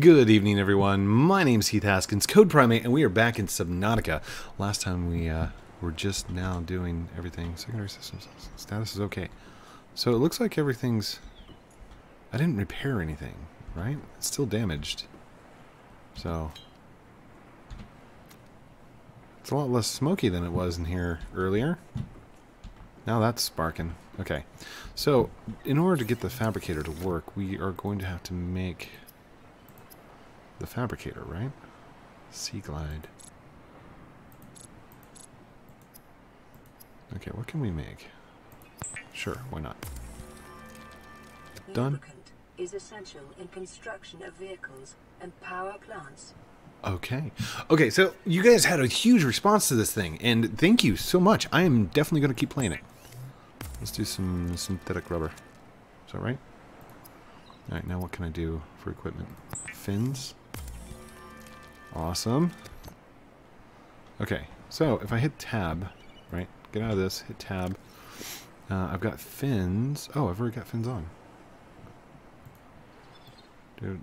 Good evening, everyone. My name's Heath Haskins, CodePrime8, and we are back in Subnautica. Last time we uh, were just now doing everything. Secondary systems status is okay. So it looks like everything's... I didn't repair anything, right? It's still damaged. So... It's a lot less smoky than it was in here earlier. Now that's sparking. Okay. So, in order to get the fabricator to work, we are going to have to make the fabricator, right? Sea glide. Okay, what can we make? Sure, why not? Done. Lubricant is essential in construction of vehicles and power plants. Okay. Okay, so you guys had a huge response to this thing, and thank you so much. I am definitely going to keep playing it. Let's do some synthetic rubber. Is that right? Alright, now what can I do for equipment? Fins. Awesome. Okay, so if I hit tab, right, get out of this, hit tab. Uh, I've got fins. Oh, I've already got fins on. Do,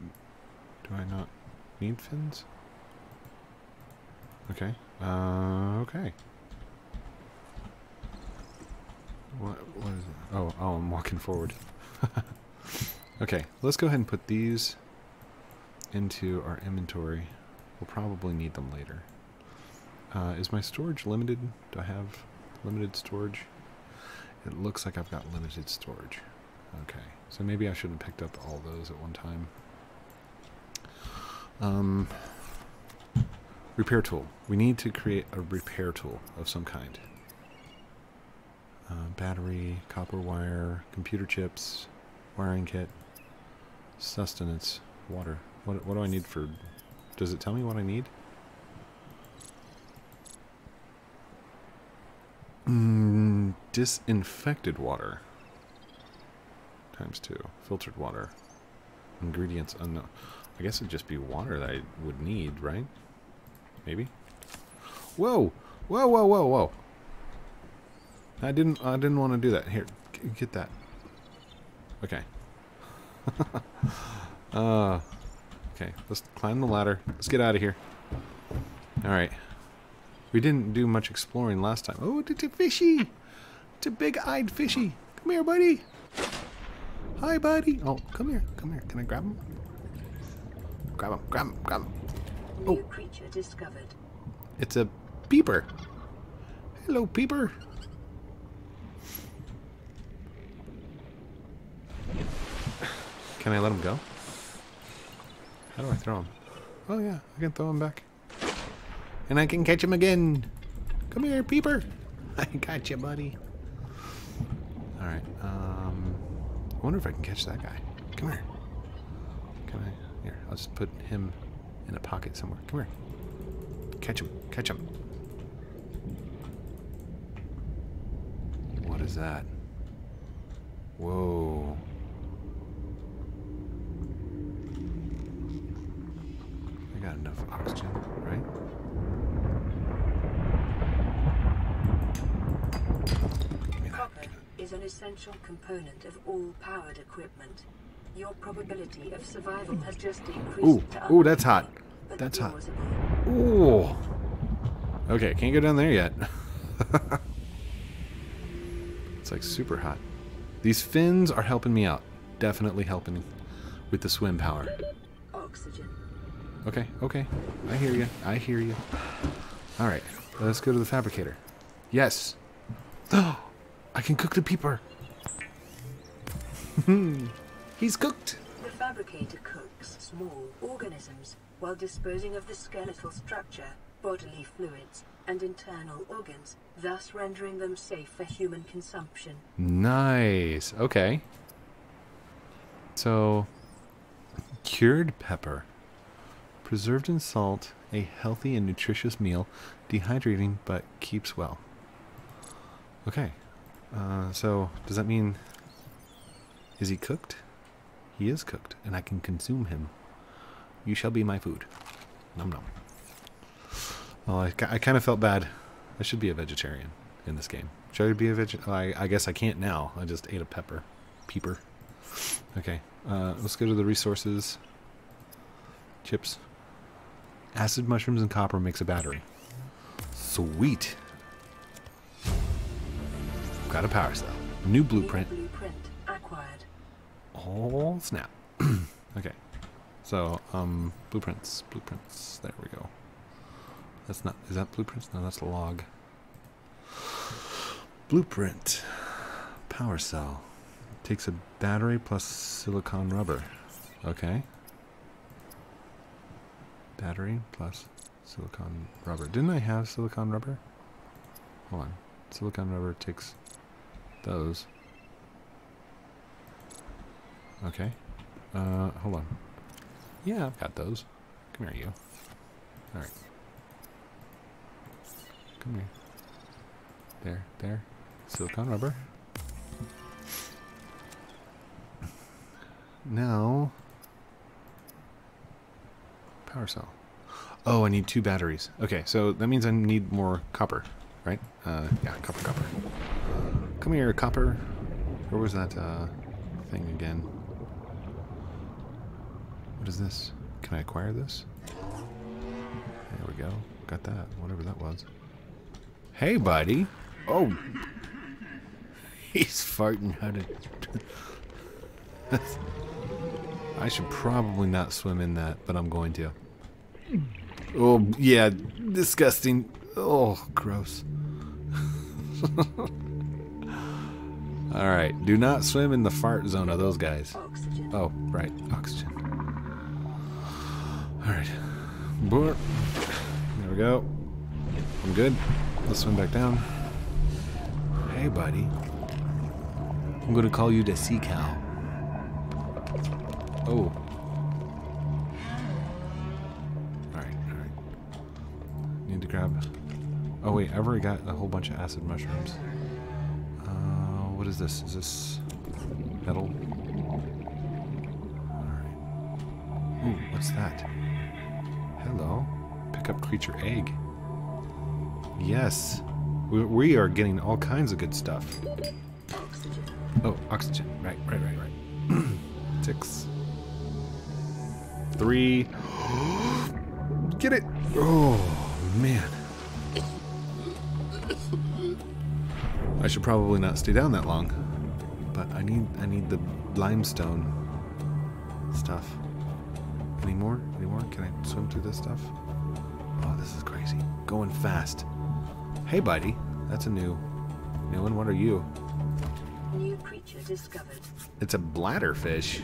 do I not need fins? Okay. Uh, okay. What, what is it? Oh, oh, I'm walking forward. okay, let's go ahead and put these into our inventory. We'll probably need them later. Uh, is my storage limited? Do I have limited storage? It looks like I've got limited storage. Okay, so maybe I should have picked up all those at one time. Um, repair tool. We need to create a repair tool of some kind. Uh, battery, copper wire, computer chips, wiring kit, sustenance, water. What, what do I need for... Does it tell me what I need? Mm, disinfected water. Times two. Filtered water. Ingredients unknown. I guess it'd just be water that I would need, right? Maybe? Whoa! Whoa, whoa, whoa, whoa! I didn't I didn't want to do that. Here, get that. Okay. uh Okay, let's climb the ladder. Let's get out of here. Alright. We didn't do much exploring last time. Oh, it's a fishy! It's a big-eyed fishy. Come here, buddy. Hi, buddy. Oh, come here. Come here. Can I grab him? Grab him. Grab him. Grab him. New Oh. creature discovered. It's a peeper. Hello, peeper. Can I let him go? How do I throw him? Oh yeah, I can throw him back. And I can catch him again. Come here, peeper. I got you, buddy. Alright, um... I wonder if I can catch that guy. Come here. Can I? Here, I'll just put him in a pocket somewhere. Come here. Catch him. Catch him. What is that? Whoa. I got enough oxygen, right? Give me that. Copper is an essential component of all powered equipment. Your probability of survival has just increased Ooh, ooh, that's hot. That's hot. Ooh. Okay, can't go down there yet. it's like super hot. These fins are helping me out. Definitely helping with the swim power. Oxygen. Okay, okay. I hear you. I hear you. All right, let's go to the fabricator. Yes. I can cook the peeper. He's cooked. The fabricator cooks small organisms while disposing of the skeletal structure, bodily fluids, and internal organs, thus rendering them safe for human consumption. Nice. Okay. So, cured pepper. Preserved in salt, a healthy and nutritious meal, dehydrating but keeps well. Okay. Uh, so, does that mean. Is he cooked? He is cooked, and I can consume him. You shall be my food. Num num. Well, I, I kind of felt bad. I should be a vegetarian in this game. Should I be a vegetarian? I, I guess I can't now. I just ate a pepper. Peeper. Okay. Uh, let's go to the resources. chips. Acid mushrooms and copper makes a battery. Sweet. Got a power cell. New blueprint. Blueprint acquired. Oh snap. okay. So, um, blueprints, blueprints. There we go. That's not, is that blueprints? No, that's a log. Blueprint. Power cell. Takes a battery plus silicon rubber. Okay. Battery plus silicon rubber. Didn't I have silicon rubber? Hold on. Silicon rubber takes those. Okay. Uh, hold on. Yeah, I've got those. Come here, you. Alright. Come here. There, there. Silicon rubber. Now. Power cell. Oh, I need two batteries. Okay, so that means I need more copper, right? Uh, yeah, copper, copper. Come here, copper. Where was that, uh, thing again? What is this? Can I acquire this? There we go. Got that. Whatever that was. Hey, buddy. Oh. He's farting how to... I should probably not swim in that, but I'm going to. Oh, yeah. Disgusting. Oh, gross. Alright. Do not swim in the fart zone of those guys. Oxygen. Oh, right. Oxygen. Alright. Boor. There we go. I'm good. Let's swim back down. Hey, buddy. I'm gonna call you the sea cow. Oh. Need to grab... Oh wait, I've already got a whole bunch of acid mushrooms. Uh, what is this? Is this metal? Alright. Ooh, what's that? Hello. Pick up creature egg. Yes. We, we are getting all kinds of good stuff. Oh, oxygen. Right, right, right, right. Six. Three. Get it! Oh, man. I should probably not stay down that long. But I need I need the limestone stuff. Any more? Any more? Can I swim through this stuff? Oh, this is crazy. Going fast. Hey, buddy. That's a new new one. What are you? New creature discovered. It's a bladderfish.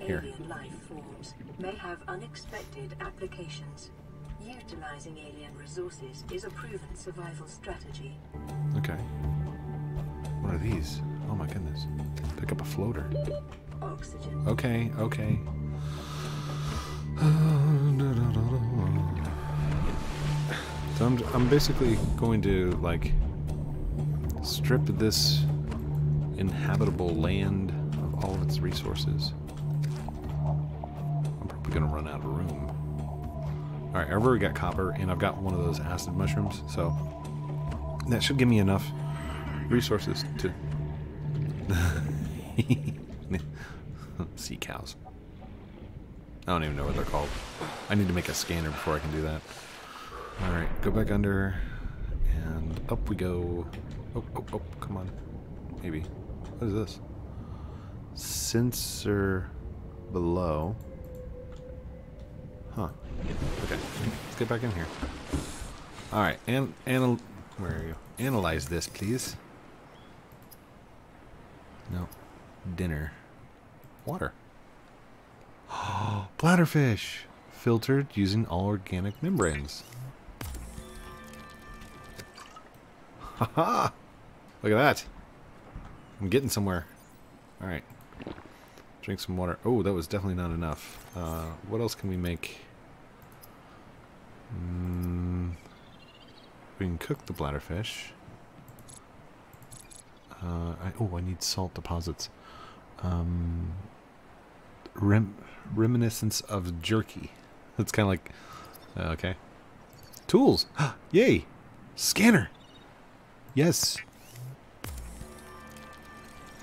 Here. Alien life forms may have unexpected applications. Utilizing alien resources is a proven survival strategy. Okay. What are these? Oh my goodness. Pick up a floater. Oxygen. Okay, okay. So I'm, I'm basically going to, like, strip this inhabitable land of all of its resources. I'm probably going to run out of room. Alright, I've already got copper, and I've got one of those acid mushrooms, so that should give me enough resources to... sea cows. I don't even know what they're called. I need to make a scanner before I can do that. Alright, go back under, and up we go. Oh, oh, oh, come on. Maybe. What is this? Sensor below. Huh. Let's get back in here. Alright, and anal where are you? Analyze this, please. No. Dinner. Water. Bladderfish! Filtered using all organic membranes. Haha! Look at that. I'm getting somewhere. Alright. Drink some water. Oh, that was definitely not enough. Uh, what else can we make? Mm, we can cook the bladderfish. Uh, I, oh, I need salt deposits. Um, rem reminiscence of jerky. That's kind of like, uh, okay. Tools. Yay. Scanner. Yes.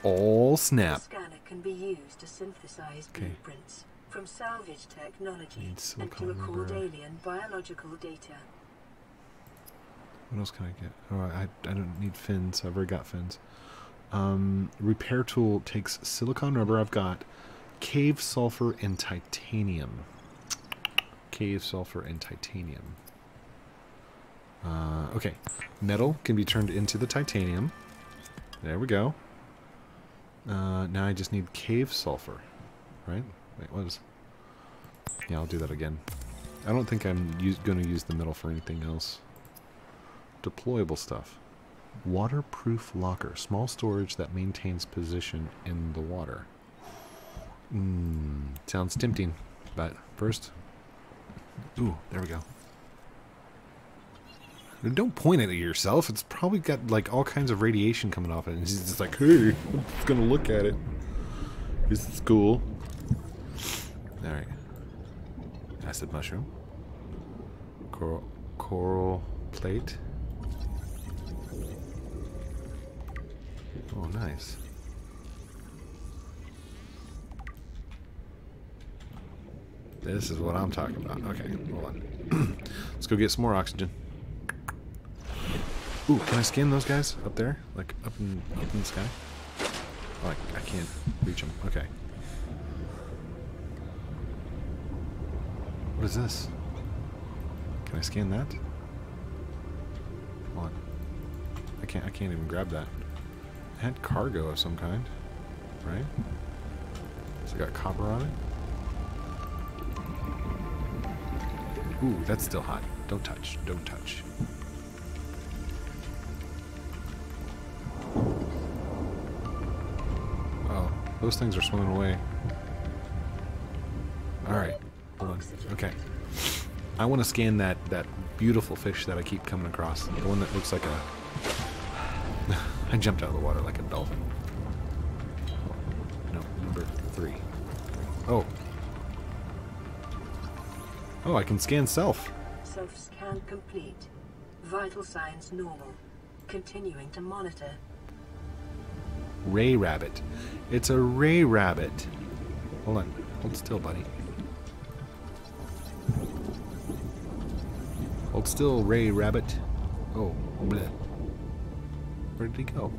The snap. scanner can be used to synthesize Okay. blueprints. From salvage technology and to record alien biological data. What else can I get? Oh, I, I don't need fins. I've already got fins. Um, repair tool takes silicon rubber. I've got cave sulfur and titanium. Cave sulfur and titanium. Uh, okay, metal can be turned into the titanium. There we go. Uh, now I just need cave sulfur, right? Wait, what is? Yeah, I'll do that again. I don't think I'm going to use the metal for anything else. Deployable stuff. Waterproof locker. Small storage that maintains position in the water. Mmm. Sounds tempting. But first. Ooh, there we go. Don't point it at yourself. It's probably got like all kinds of radiation coming off it. And he's just like, hey, I'm just gonna look at it. This is cool. Alright. Acid mushroom. Coral, coral plate. Oh, nice. This is what I'm talking about. Okay, hold on. Let's go get some more oxygen. Ooh, can I scan those guys up there? Like up in up in the sky? Oh, I, I can't reach them. Okay. What is this? Can I scan that? Hold on. I can't. I can't even grab that. It had cargo of some kind, right? So it got copper on it. Ooh, that's still hot. Don't touch. Don't touch. Oh, those things are swimming away. Okay. I want to scan that, that beautiful fish that I keep coming across. The one that looks like a... I jumped out of the water like a dolphin. No, number three. Oh. Oh, I can scan self. Self-scan complete. Vital signs normal. Continuing to monitor. Ray rabbit. It's a ray rabbit. Hold on. Hold still, buddy. Hold still, ray rabbit. Oh, bleh. Where did he go?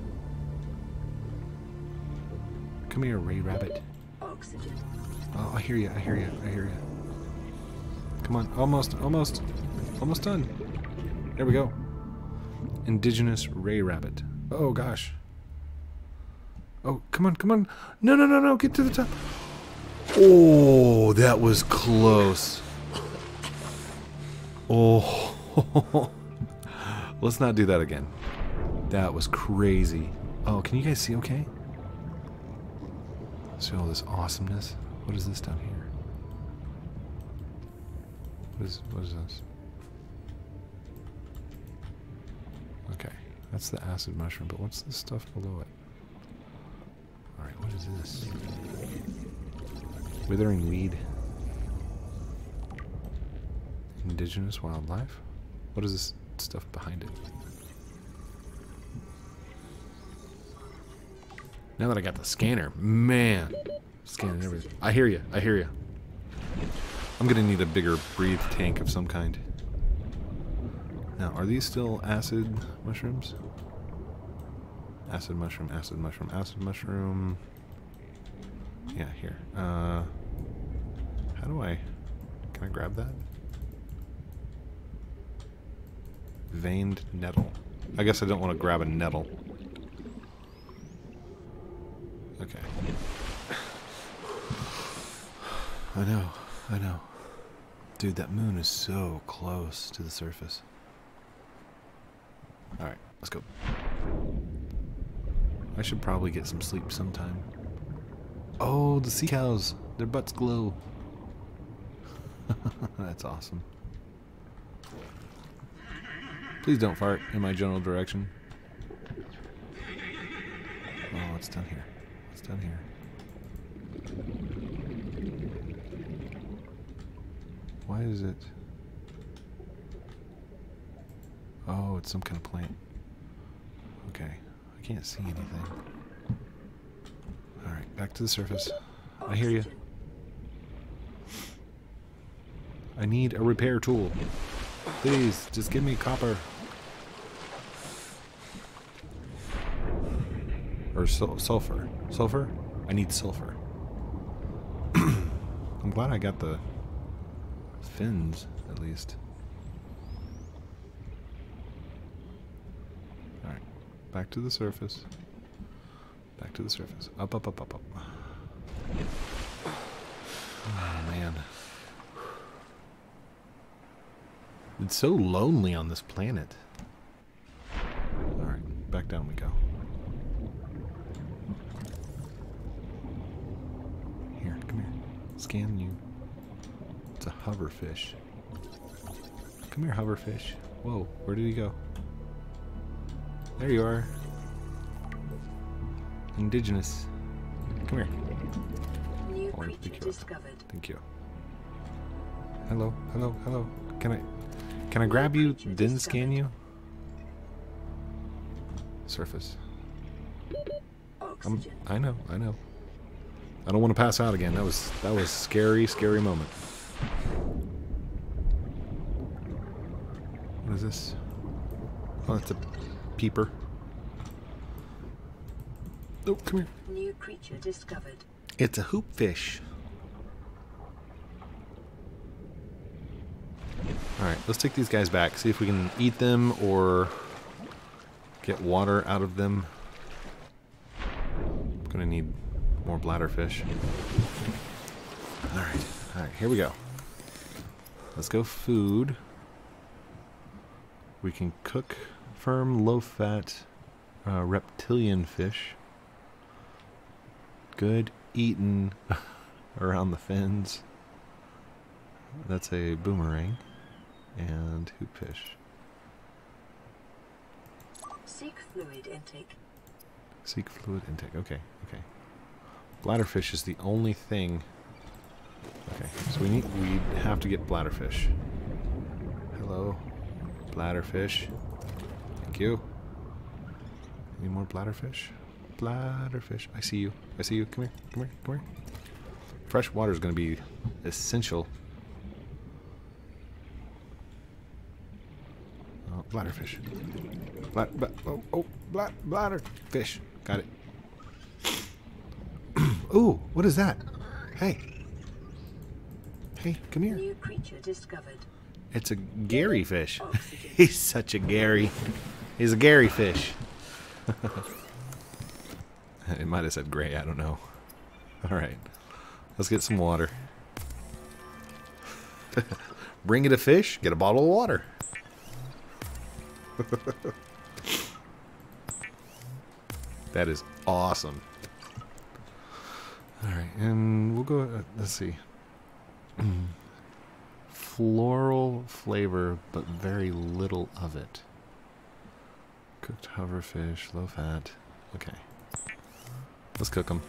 Come here, ray rabbit. Oh, I hear you. I hear you. I hear you. Come on. Almost. Almost. Almost done. There we go. Indigenous ray rabbit. Oh, gosh. Oh, come on. Come on. No, no, no, no. Get to the top. Oh, that was close. Oh. Let's not do that again. That was crazy. Oh, can you guys see okay? See all this awesomeness? What is this down here? What is what is this? Okay, that's the acid mushroom, but what's this stuff below it? Alright, what is this? Withering weed. Indigenous wildlife? What is this stuff behind it? Now that I got the scanner, man, scanning everything. I hear you. I hear you. I'm gonna need a bigger breathe tank of some kind. Now, are these still acid mushrooms? Acid mushroom, acid mushroom, acid mushroom. Yeah, here. Uh, how do I? Can I grab that? Veined nettle. I guess I don't want to grab a nettle. Okay. I know, I know. Dude, that moon is so close to the surface. Alright, let's go. I should probably get some sleep sometime. Oh, the sea cows! Their butts glow. That's awesome. Please don't fart in my general direction. Oh, what's down here? What's down here? Why is it? Oh, it's some kind of plant. Okay, I can't see anything. Alright, back to the surface. I hear you. I need a repair tool. Please, just give me copper. Or sul sulfur. Sulfur? I need sulfur. I'm glad I got the fins, at least. Alright, back to the surface. Back to the surface. Up, up, up, up, up. Oh, man. It's so lonely on this planet. Alright, back down we go. Here, come here. Scan you. It's a hoverfish. Come here, hoverfish. Whoa, where did he go? There you are. Indigenous. Come here. New I wanted to pick creature discovered. Thank you. Hello, hello, hello. Can I can I grab you then scan you? Surface. I'm, I know, I know. I don't want to pass out again. That was that was scary, scary moment. What is this? Oh, it's a peeper. Oh, come here. New creature discovered. It's a hoop fish. Alright, let's take these guys back. See if we can eat them or get water out of them. I'm Gonna need more bladderfish. Alright, alright, here we go. Let's go food. We can cook firm, low fat uh, reptilian fish good eaten around the fins. That's a boomerang and hoopfish. Seek fluid intake. Seek fluid intake. Okay, okay. Bladderfish is the only thing. Okay, so we need we have to get bladderfish. Hello, bladderfish. Thank you. Any more bladderfish? Bladderfish. I see you. I see you. Come here. Come here. Come here. Fresh water is going to be essential. Bladderfish. Blad, bla- oh, oh, blad, bladderfish. Got it. Ooh, what is that? Hey. Hey, come here. New creature discovered. It's a Gary fish. He's such a Gary. He's a Gary fish. it might have said gray, I don't know. Alright. Let's get some water. Bring it a fish, get a bottle of water. that is awesome. Alright, and we'll go, uh, let's see. Floral flavor, but very little of it. Cooked hoverfish, low fat. Okay. Let's cook them.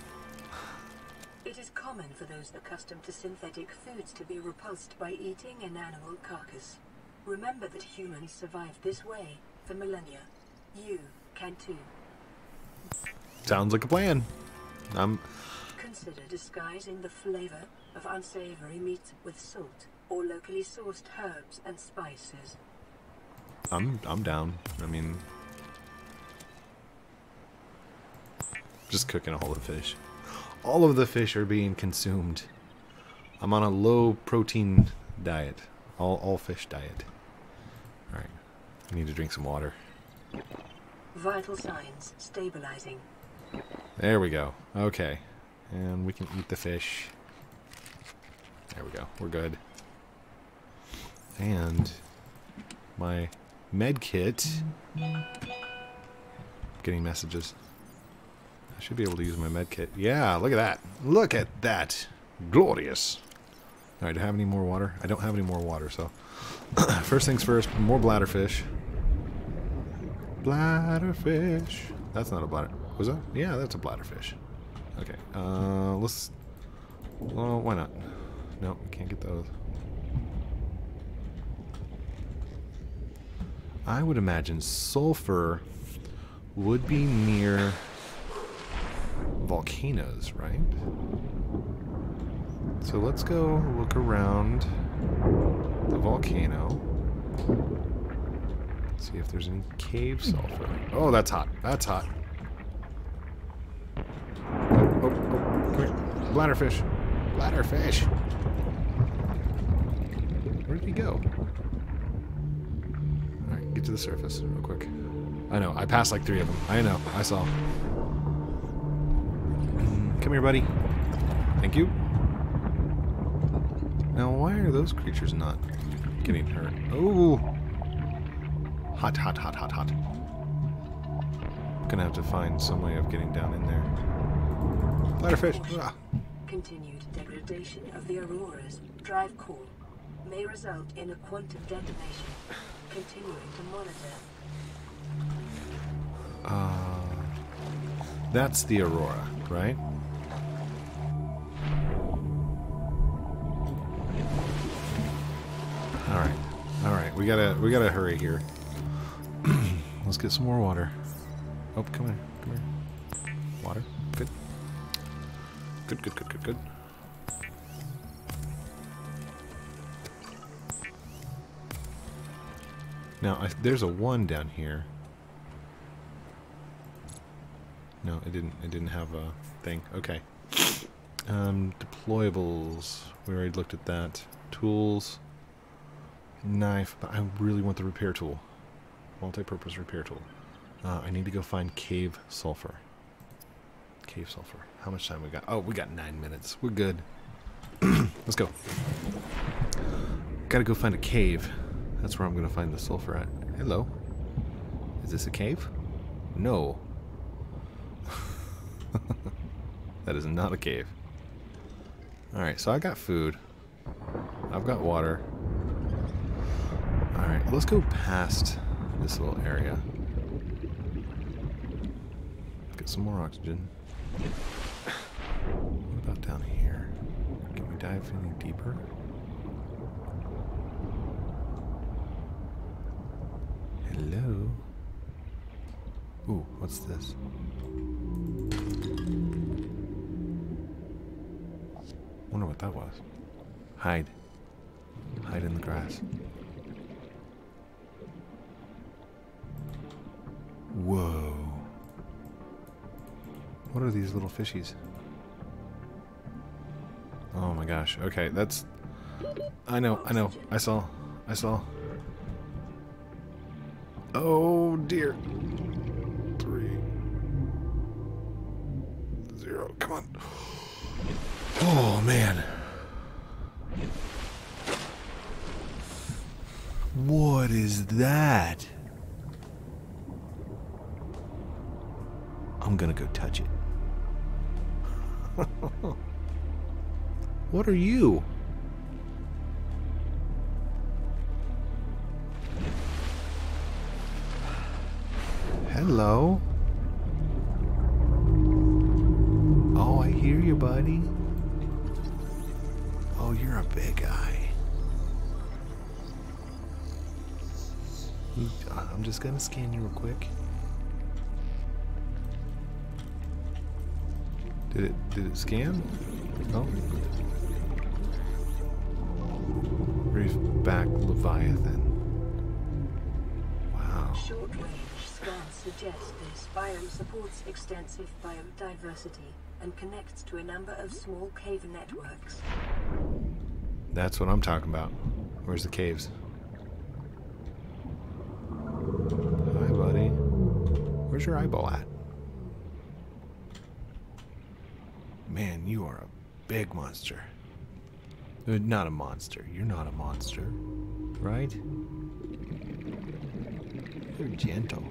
It is common for those accustomed to synthetic foods to be repulsed by eating an animal carcass. Remember that humans survived this way for millennia. You can too. Sounds like a plan. I'm Consider disguising the flavor of unsavory meat with salt or locally sourced herbs and spices. I'm I'm down. I mean just cooking all the fish. All of the fish are being consumed. I'm on a low protein diet. All all fish diet. Alright. I need to drink some water. Vital signs stabilizing. There we go. Okay. And we can eat the fish. There we go. We're good. And my med kit. Getting messages. I should be able to use my med kit. Yeah, look at that. Look at that. Glorious. Alright, do I have any more water? I don't have any more water, so. first things first, more bladderfish. Bladderfish. That's not a bladder. Was that? Yeah, that's a bladderfish. Okay, uh, let's. Well, why not? No, we can't get those. I would imagine sulfur would be near volcanoes, right? So let's go look around the volcano. see if there's any cave sulfur. Oh, that's hot. That's hot. Oh, oh, oh. Bladderfish. Bladderfish. Where did he go? Alright, get to the surface real quick. I know, I passed like three of them. I know, I saw. Come here, buddy. Thank you. Now, why are those creatures not getting hurt? Oh! Hot, hot, hot, hot, hot. Gonna have to find some way of getting down in there. Bladderfish! Ah. Continued degradation of the auroras, drive core, may result in a quantum detonation. Continuing to monitor. Uh, that's the aurora, right? We gotta we gotta hurry here. Let's get some more water. Oh, come here, come here. Water, good. Good, good, good, good, good. Now, I, there's a one down here. No, it didn't. It didn't have a thing. Okay. Um, deployables. We already looked at that. Tools. Knife, but I really want the repair tool. Multi-purpose repair tool. Uh, I need to go find cave sulfur. Cave sulfur. How much time we got? Oh, we got nine minutes. We're good. Let's go. Gotta go find a cave. That's where I'm gonna find the sulfur at. Hello. Is this a cave? No. that is not a cave. Alright, so I got food. I've got water. Alright, let's go past this little area. Get some more oxygen. What about down here? Can we dive any deeper? Hello? Ooh, what's this? Wonder what that was. Hide. Hide in the grass. What are these little fishies? Oh my gosh. Okay, that's... I know, I know. I saw. I saw. Oh dear. Three. Zero. Come on. Oh man. What is that? I'm gonna go touch it. what are you? Hello. Oh, I hear you, buddy. Oh, you're a big guy. Uh, I'm just gonna scan you real quick. Did it did it scan? Oh. Reef back Leviathan. Wow. Short range scans suggest this biome supports extensive biodiversity and connects to a number of small cave networks. That's what I'm talking about. Where's the caves? Hi, buddy. Where's your eyeball at? Man, you are a big monster. Uh, Not a monster. You're not a monster. Right? You're gentle.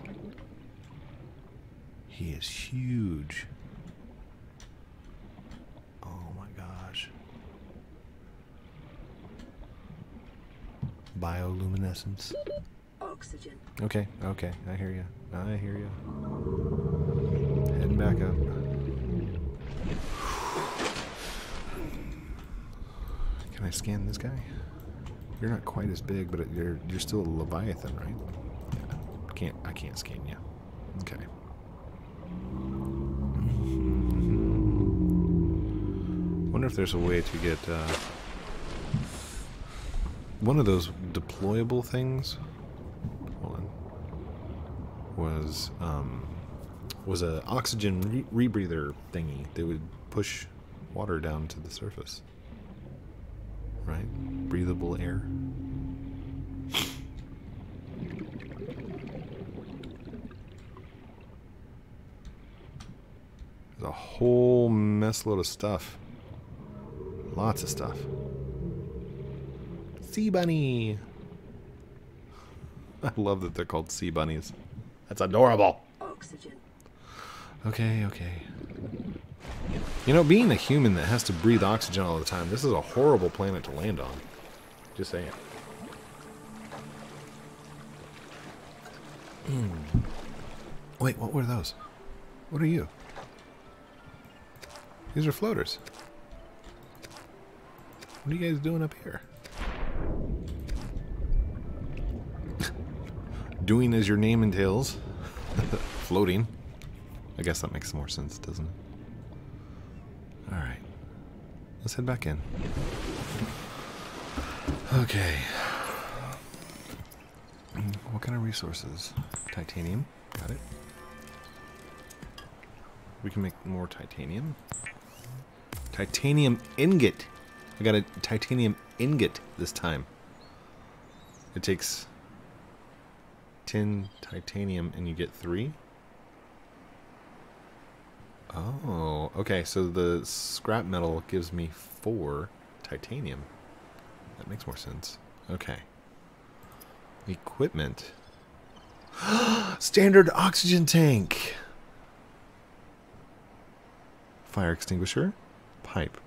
He is huge. Oh my gosh. Bioluminescence. Oxygen. Okay, okay, I hear you. I hear you. Heading back up. Can I scan this guy? You're not quite as big, but you're you're still a leviathan, right? Yeah. Can't I can't scan you. Okay. Wonder if there's a way to get uh, one of those deployable things. Hold on. Was um, was a oxygen re rebreather thingy that would push water down to the surface. Breathable air. There's a whole mess load of stuff. Lots of stuff. Sea bunny. I love that they're called sea bunnies. That's adorable. Oxygen. Okay, okay. You know, being a human that has to breathe oxygen all the time, this is a horrible planet to land on. Just saying. Hmm. Wait, what were those? What are you? These are floaters. What are you guys doing up here? doing as your name entails. Floating. I guess that makes more sense, doesn't it? Alright. Let's head back in. Okay. What kind of resources? Titanium. Got it. We can make more titanium. Titanium ingot. I got a titanium ingot this time. It takes 10 titanium and you get 3. Oh, okay. So the scrap metal gives me 4 titanium. That makes more sense. Okay. Equipment. Standard oxygen tank. Fire extinguisher. Pipe.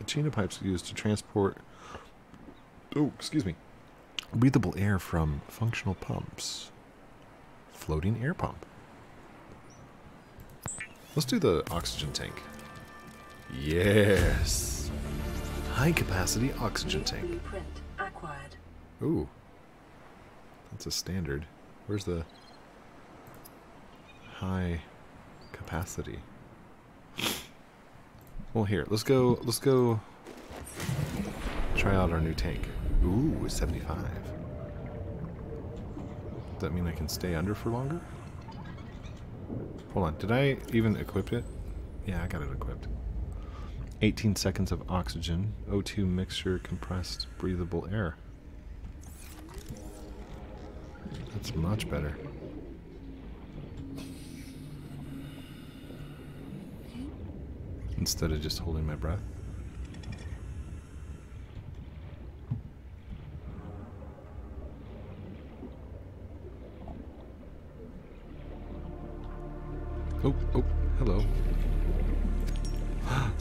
A chain of pipes used to transport. Oh, excuse me. Breathable air from functional pumps. Floating air pump. Let's do the oxygen tank. Yes. High capacity oxygen tank. Ooh. That's a standard. Where's the high capacity? Well, here, let's go, let's go try out our new tank. Ooh, 75. Does that mean I can stay under for longer? Hold on, did I even equip it? Yeah, I got it equipped. 18 seconds of oxygen, O2 mixture, compressed, breathable air. That's much better. Instead of just holding my breath.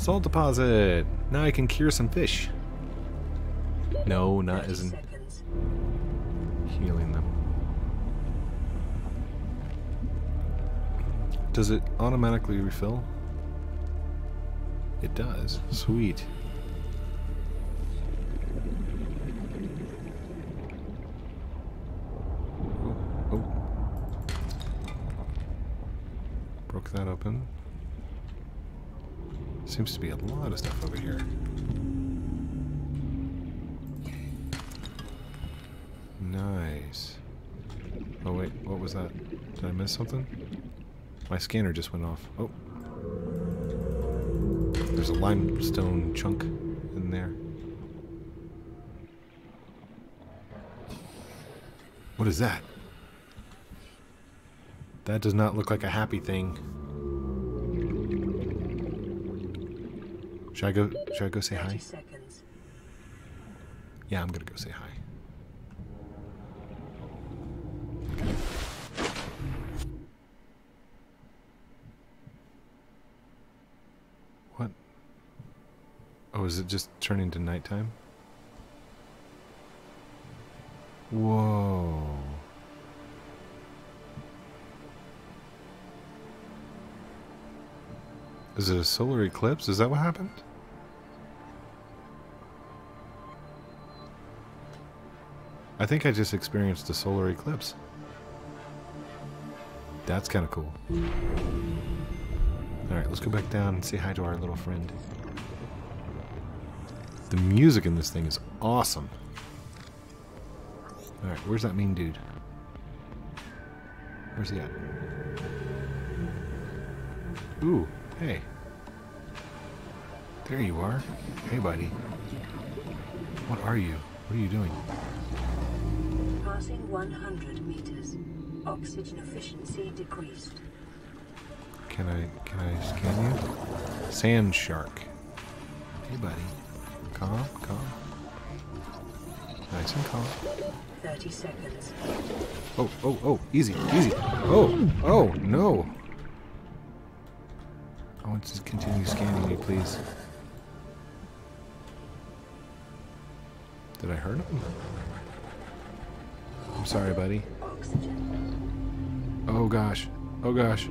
Salt deposit! Now I can cure some fish. No, not 30 as in healing them. Does it automatically refill? It does. Sweet. Oh, oh. Broke that open. Seems to be a lot of stuff over here. Nice. Oh wait, what was that? Did I miss something? My scanner just went off. Oh. There's a limestone chunk in there. What is that? That does not look like a happy thing. Should I go should I go say hi? seconds. Yeah, I'm gonna go say hi. What? Oh, is it just turning to nighttime? Whoa. Is it a solar eclipse? Is that what happened? I think I just experienced a solar eclipse. That's kind of cool. Alright, let's go back down and say hi to our little friend. The music in this thing is awesome. Alright, where's that mean dude? Where's he at? Ooh, hey. There you are. Hey, buddy. What are you? What are you doing? Passing 100 meters. Oxygen efficiency decreased. Can I can I scan you? Sand shark. Hey, buddy. Calm, calm. Nice and calm. 30 seconds. Oh, oh, oh, easy, easy. Oh, oh, no. I want to continue scanning you, please. Did I hurt him? I'm sorry, buddy. Oh gosh. Oh gosh.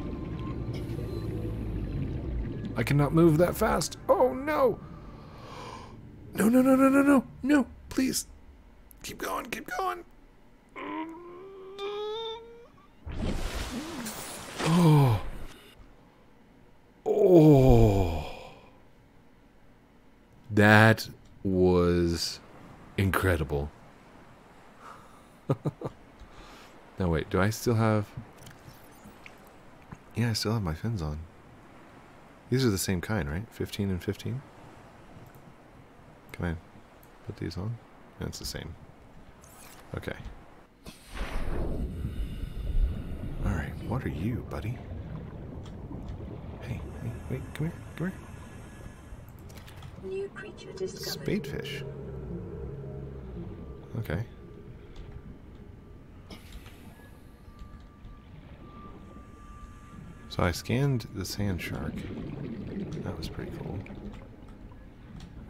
I cannot move that fast. Oh no. No, no, no, no, no, no. No, please. Keep going, keep going. Oh. Oh. That was incredible. now wait, do I still have Yeah, I still have my fins on. These are the same kind, right? 15 and 15? Can I put these on? Yeah, it's the same. Okay. Alright, what are you, buddy? Wait, come here, come here. New creature discovered. Spadefish. Okay. So I scanned the sand shark. That was pretty cool.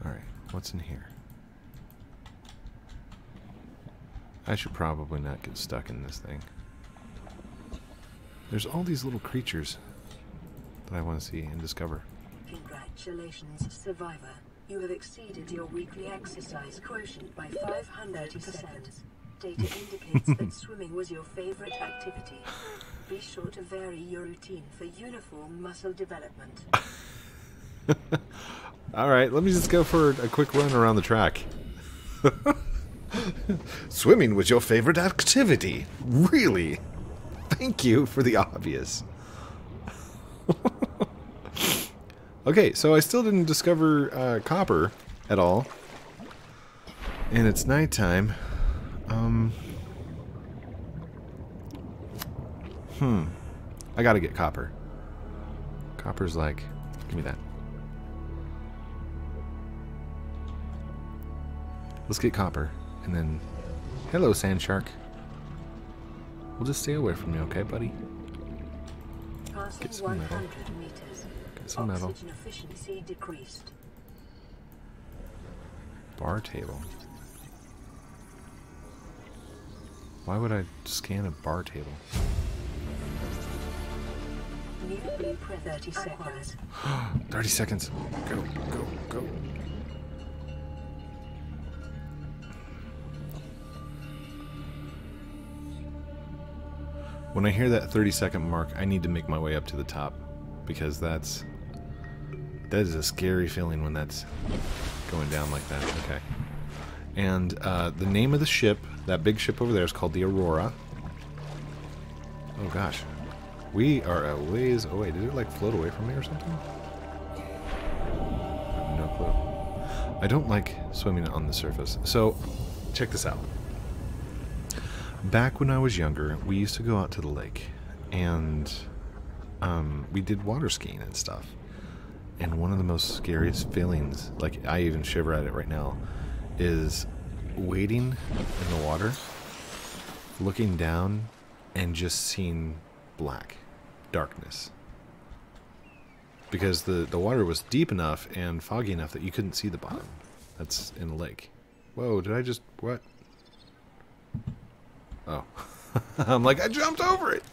Alright, what's in here? I should probably not get stuck in this thing. There's all these little creatures that I want to see and discover. Congratulations, survivor. You have exceeded your weekly exercise quotient by 500%. Data indicates that swimming was your favorite activity. Be sure to vary your routine for uniform muscle development. All right, let me just go for a quick run around the track. Swimming was your favorite activity. Really? Thank you for the obvious. Okay, so I still didn't discover uh, copper at all. And it's nighttime. Um. Hmm. I gotta get copper. Copper's like, give me that. Let's get copper, and then, hello, sand shark. We'll just stay away from you, okay, buddy? Get some metal. 100 meters. Get some metal. Efficiency decreased. Bar table. Why would I scan a bar table? New blueprint 30 seconds. 30 seconds. Go, go, go. When I hear that 30 second mark, I need to make my way up to the top because that's that is a scary feeling when that's going down like that. Okay. And uh, the name of the ship, that big ship over there, is called the Aurora. Oh gosh, we are a ways away. Did it like float away from me or something? No clue. I don't like swimming on the surface. So, check this out. Back when I was younger, we used to go out to the lake and um, we did water skiing and stuff. And one of the most scariest feelings, like I even shiver at it right now, is wading in the water, looking down, and just seeing black darkness. Because the, the water was deep enough and foggy enough that you couldn't see the bottom. That's in a lake. Whoa, did I just. What? Oh. I'm like, I jumped over it!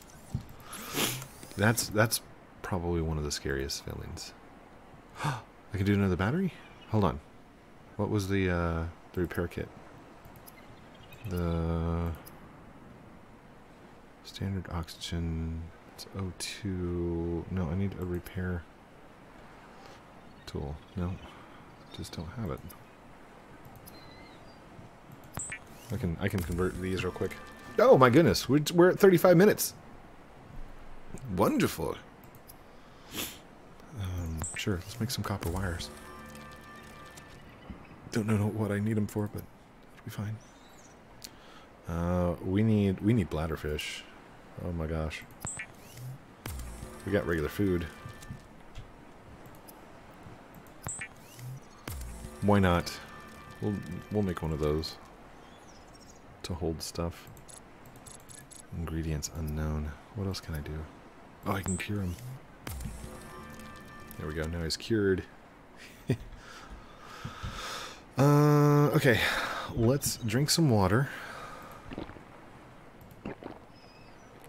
That's that's probably one of the scariest feelings. I can do another battery? Hold on. What was the uh, the repair kit? The standard oxygen. It's O2. No, I need a repair tool. No, just don't have it. I can I can convert these real quick. Oh my goodness, we're, we're at 35 minutes. Wonderful. Sure, let's make some copper wires. Don't know what I need them for, but it'll be fine. Uh, we need we need bladderfish. Oh my gosh. We got regular food. Why not? We'll we'll make one of those to hold stuff. Ingredients unknown. What else can I do? Oh, I can cure him. There we go. Now he's cured. uh, okay. Let's drink some water.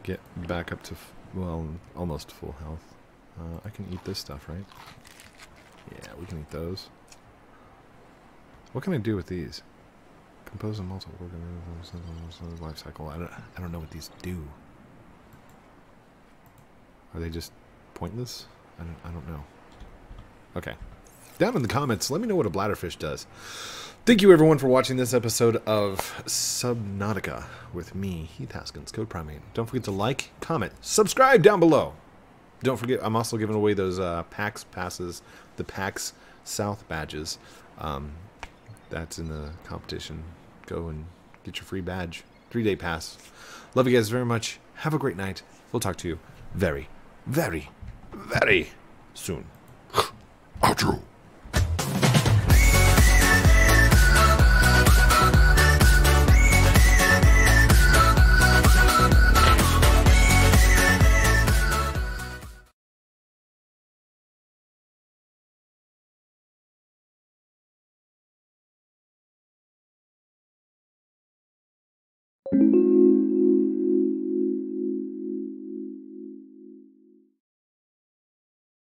Get back up to, well, almost full health. Uh, I can eat this stuff, right? Yeah, we can eat those. What can I do with these? Compose a multiple organisms life cycle. I don't I don't know what these do. Are they just pointless? I don't I don't know. Okay. Down in the comments, let me know what a bladderfish does. Thank you everyone for watching this episode of Subnautica with me, Heath Haskins, CodePrime8. Don't forget to like, comment, subscribe down below. Don't forget, I'm also giving away those uh, PAX passes, the PAX South badges. Um, that's in the competition. Go and get your free badge. Three day pass. Love you guys very much. Have a great night. We'll talk to you very, very, very soon. Outro.